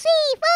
睡一觉。